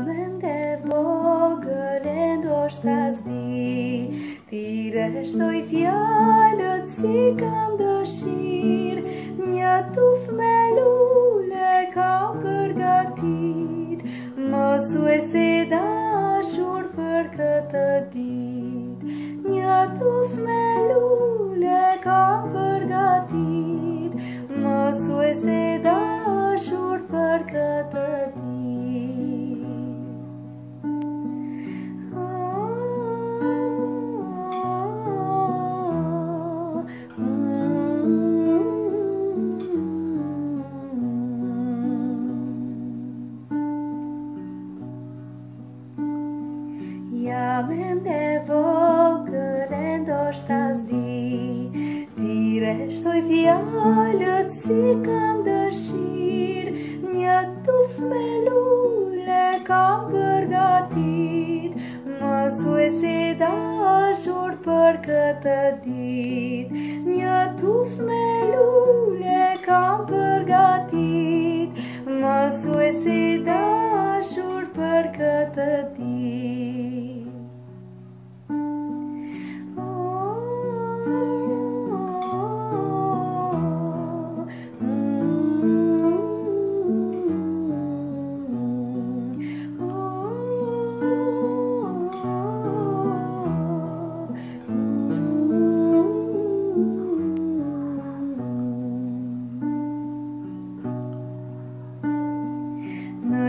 Amen dhe vogër e ndo shtë Ti reshtoj fjallët si kam dëshir Një tuf me lule ka përgatit Më su e se dashur për këtë dit Një tuf me lule ka përgatit Më su e se dashur për këtë dit Ja e ndë vogër e ndoshta Tire Ti reshtoj fjallët si kam dëshirë Një tuf me lule kam përgatit Më suje se dashur për këtë dit Një tuf me lule kam përgatit Më suje se dashur për këtë dit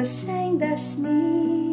shine the me.